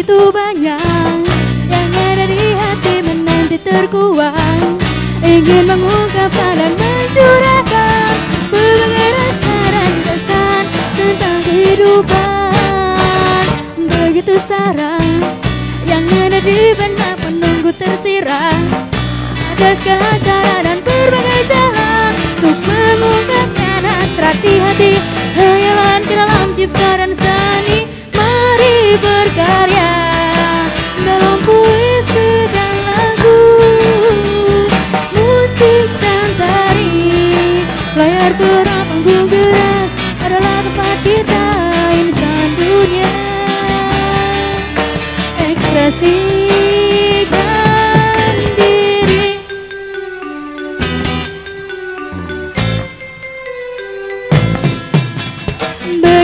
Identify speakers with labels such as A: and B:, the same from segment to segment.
A: begitu banyak Yang ada di hati menanti terkuat. Ingin mengungkapkan dan mencurahkan Berbagai rasa dan kesan tentang kehidupan. Begitu sarang yang ada di benak menunggu tersirat. Ada segala cara dan berbagai jalan Untuk mengungkapkan hasrat di hati. Hayalan ke dalam cipta dan seni Mari berkarya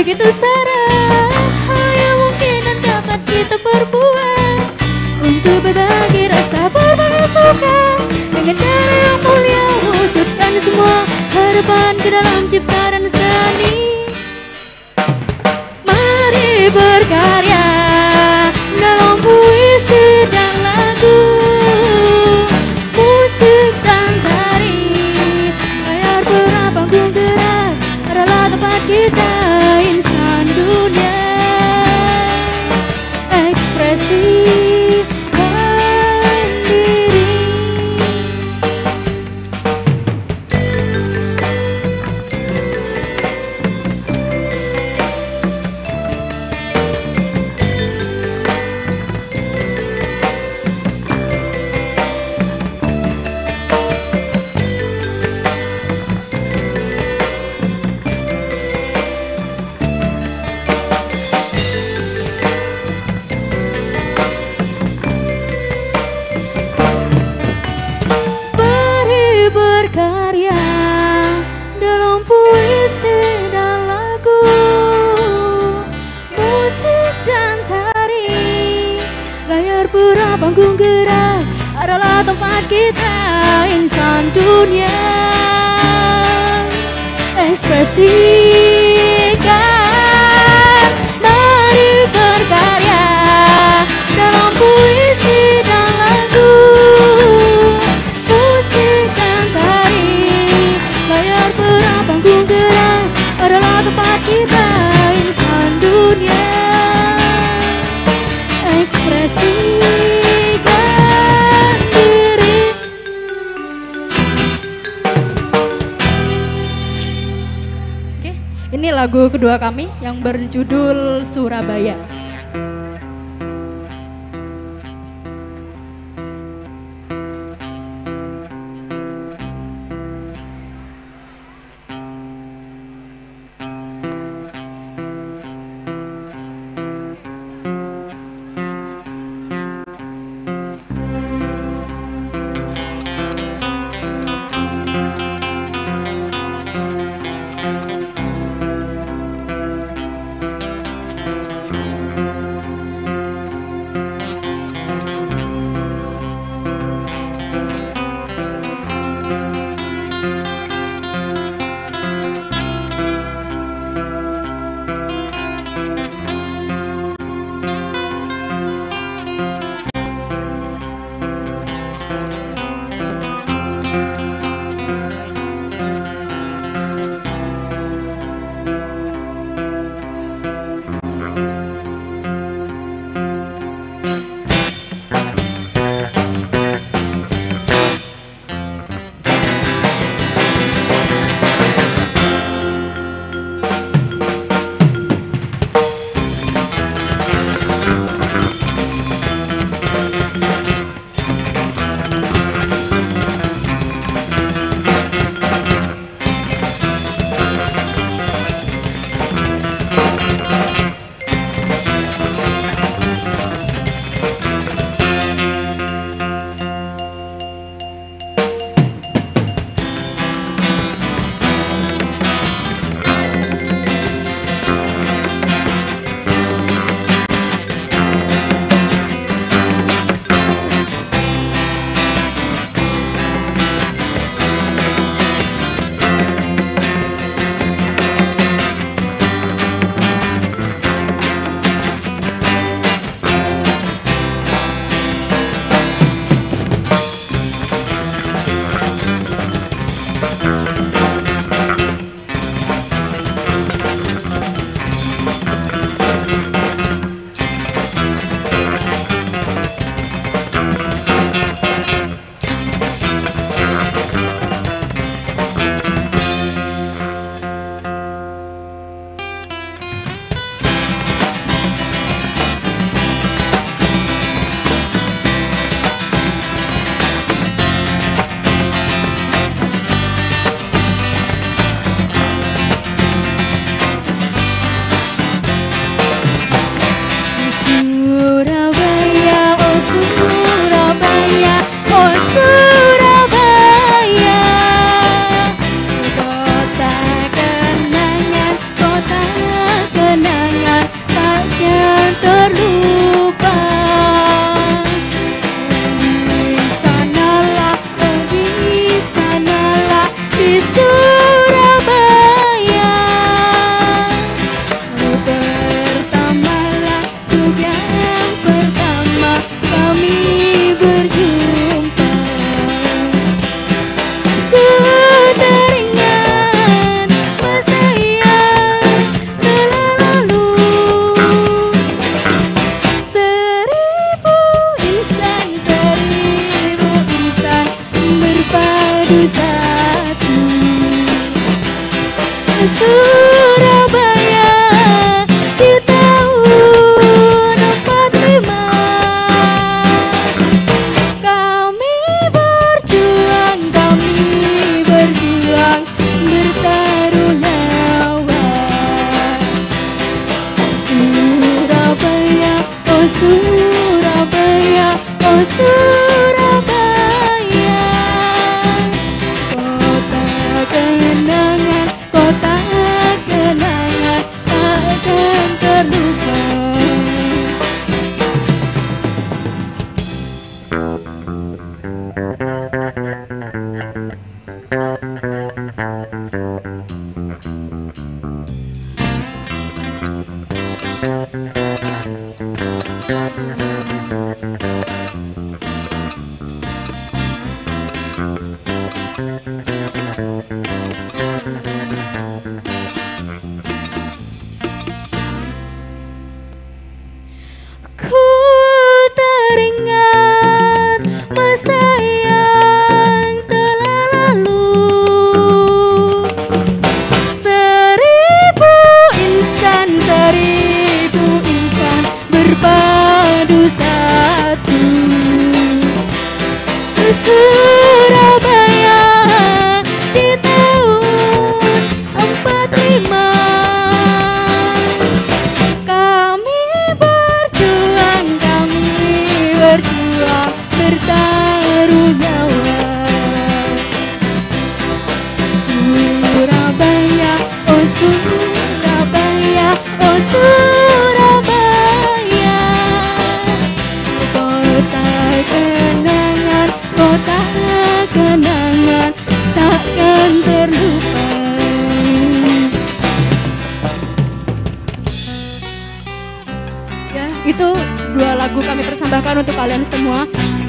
A: Begitu sarah yang mungkin dan dapat kita perbuat Untuk berbagi rasa berbagai suka Dengan cara yang mulia wujudkan semua harapan ke dalam cipta dan seni. Mari berkarya kita insan dunia. Ekspresikan ini lagu kedua kami yang berjudul Surabaya.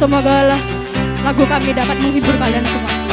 A: Semoga lagu kami dapat menghibur kalian semua.